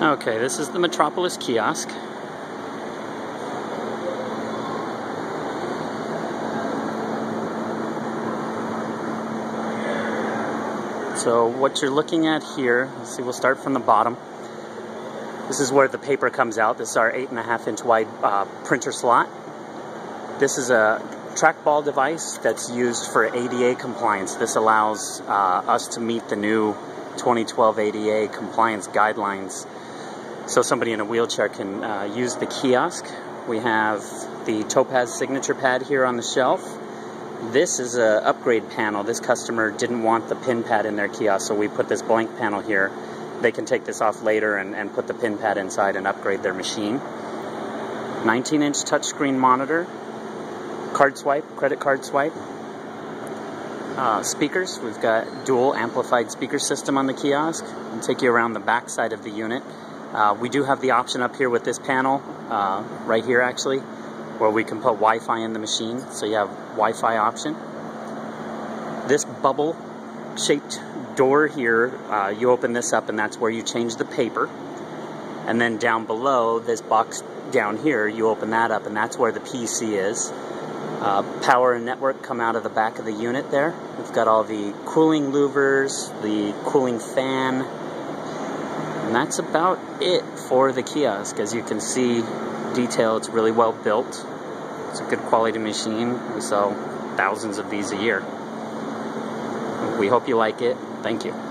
Okay, this is the Metropolis kiosk. So what you're looking at here, let's see, we'll start from the bottom. This is where the paper comes out. This is our eight and a half inch wide uh, printer slot. This is a trackball device that's used for ADA compliance. This allows uh, us to meet the new 2012 ADA compliance guidelines so somebody in a wheelchair can uh, use the kiosk. We have the Topaz signature pad here on the shelf. This is an upgrade panel. This customer didn't want the pin pad in their kiosk, so we put this blank panel here. They can take this off later and, and put the pin pad inside and upgrade their machine. 19 inch touchscreen monitor, card swipe, credit card swipe. Uh, speakers, we've got dual amplified speaker system on the kiosk. I'll take you around the back side of the unit. Uh, we do have the option up here with this panel, uh, right here actually, where we can put Wi-Fi in the machine, so you have Wi-Fi option. This bubble shaped door here, uh, you open this up and that's where you change the paper. And then down below, this box down here, you open that up and that's where the PC is. Uh, power and network come out of the back of the unit there. We've got all the cooling louvers, the cooling fan, and that's about it for the kiosk. As you can see, detail, it's really well built. It's a good quality machine. We sell thousands of these a year. We hope you like it. Thank you.